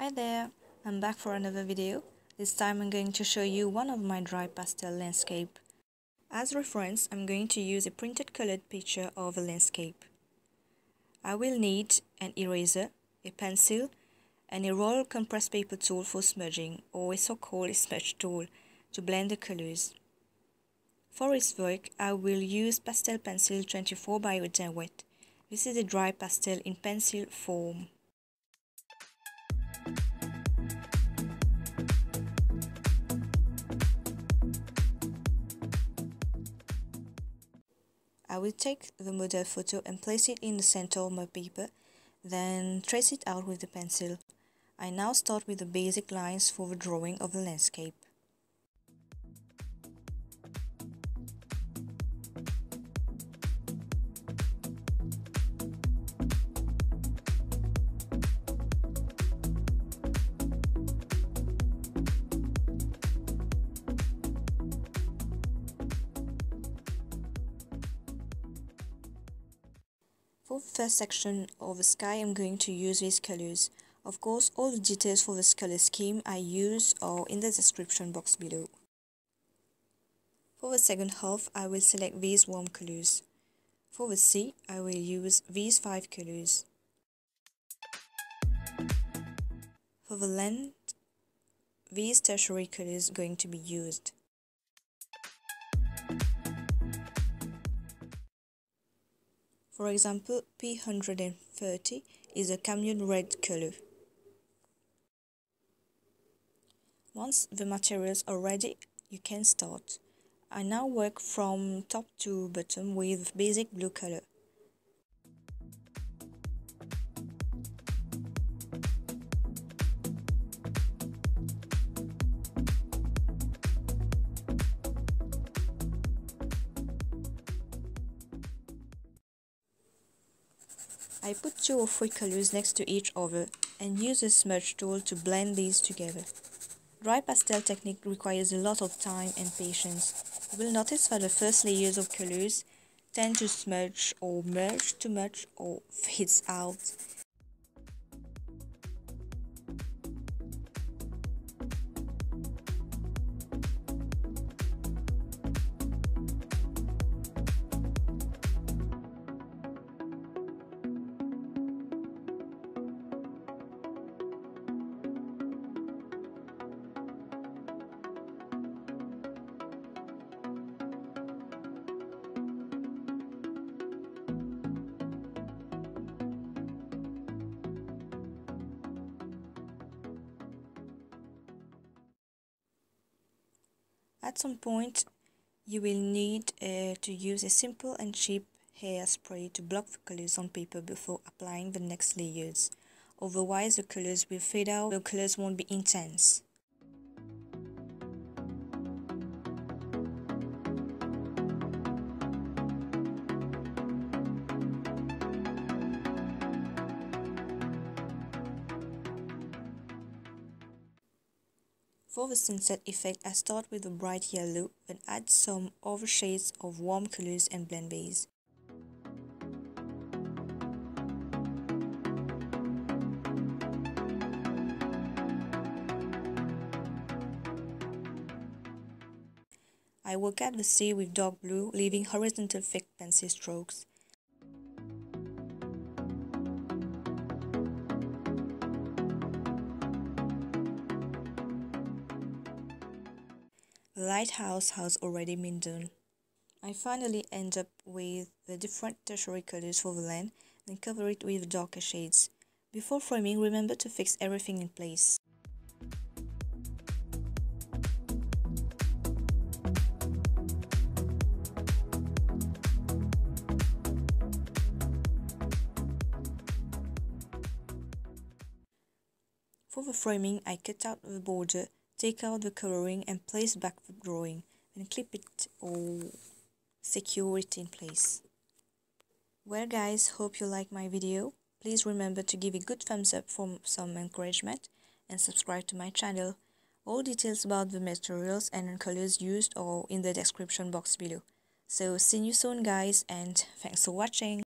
Hi there, I'm back for another video. This time I'm going to show you one of my dry pastel landscape. As reference, I'm going to use a printed colored picture of a landscape. I will need an eraser, a pencil, and a roll compressed paper tool for smudging or a so-called smudge tool to blend the colors. For this work, I will use Pastel Pencil 24 by Derwent. This is a dry pastel in pencil form. I will take the model photo and place it in the center of my paper, then trace it out with the pencil. I now start with the basic lines for the drawing of the landscape. First section of the sky, I'm going to use these colors. Of course, all the details for this color scheme I use are in the description box below. For the second half, I will select these warm colors. For the sea, I will use these five colors. For the land, these tertiary colors going to be used. For example, P130 is a cadmium red color. Once the materials are ready, you can start. I now work from top to bottom with basic blue color. I put two or three colors next to each other and use a smudge tool to blend these together. Dry pastel technique requires a lot of time and patience. You will notice that the first layers of colors tend to smudge or merge too much or fades out At some point, you will need uh, to use a simple and cheap hairspray to block the colors on paper before applying the next layers. Otherwise, the colors will fade out, the colors won't be intense. For the sunset effect, I start with a bright yellow, then add some overshades of warm colors and blend base. I work at the sea with dark blue, leaving horizontal thick pencil strokes. The lighthouse has already been done. I finally end up with the different tertiary colors for the land and cover it with darker shades. Before framing, remember to fix everything in place. For the framing, I cut out the border Take out the coloring and place back the drawing and clip it or secure it in place. Well guys, hope you like my video. Please remember to give a good thumbs up for some encouragement and subscribe to my channel. All details about the materials and colors used are in the description box below. So see you soon guys and thanks for watching.